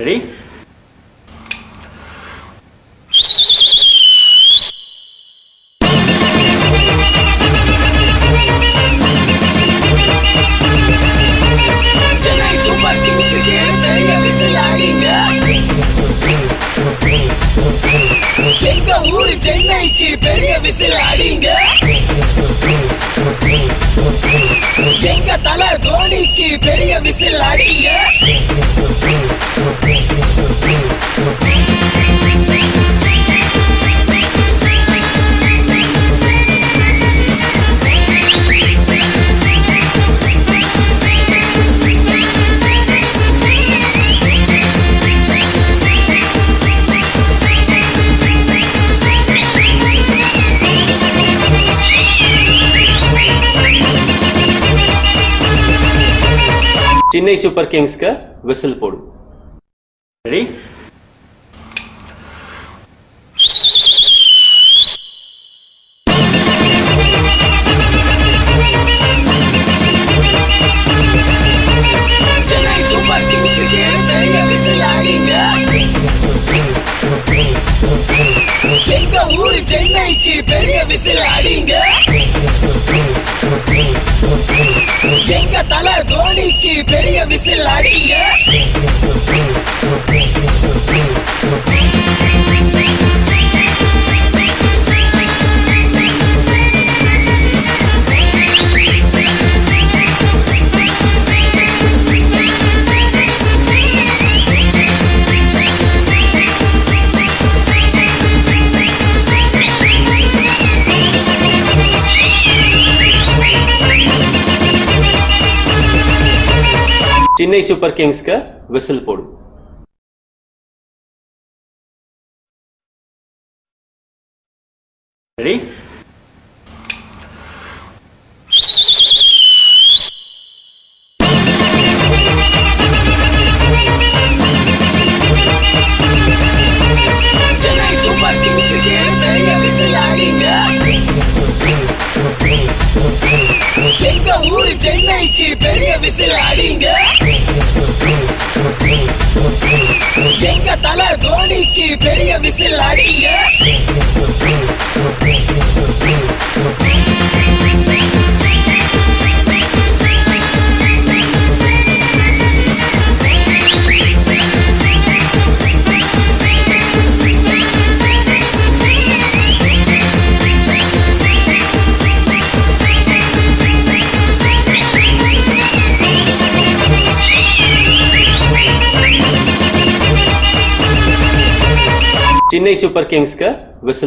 Ready? எங்க ஊரு சென்னைக்கு பெரிய விசில் அடிங்க எங்க தலை தோனிக்கு பெரிய விசில் அடிங்க சென்னை சூப்பர் கிங்ஸ்க்கு விசில் போடு ரெடி சென்னை சூப்பர் கிங்ஸுக்கு பெரிய விசில் அடிங்க எங்க ஊரு சென்னைக்கு பெரிய விசில் அடிங்க எங்க தலை தோனிக்கு பெரிய விசில் அடிய சென்னை சூப்பர் கிங்ஸ்க்கு விசில் போடு ரெடி எங்க ஊரு சென்னைக்கு பெரிய விசில் அடிங்க பெரிய விசில் அடிங்க சென்னை சூப்பர் கிங்ஸ்க்கு விசில்